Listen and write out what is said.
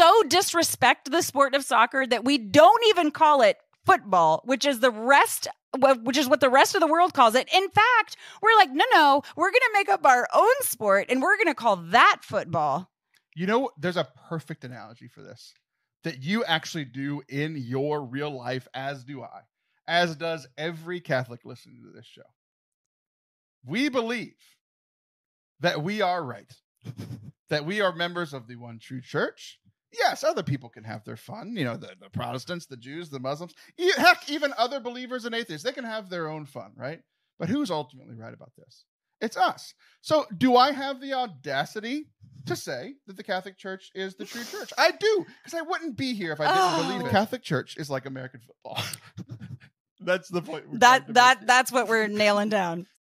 so disrespect the sport of soccer that we don't even call it football, which is the rest which is what the rest of the world calls it. In fact, we're like, no, no, we're going to make up our own sport and we're going to call that football. You know, there's a perfect analogy for this that you actually do in your real life, as do I, as does every Catholic listening to this show. We believe that we are right, that we are members of the one true church, yes, other people can have their fun. You know, the, the Protestants, the Jews, the Muslims, e- heck, even other believers and atheists, they can have their own fun, right? But who's ultimately right about this? It's us. So, do I have the audacity to say that the Catholic Church is the true church? I do, because I wouldn't be here if I didn't Oh. believe the Catholic Church is like American football. that's the point. we're That that that's what we're nailing down.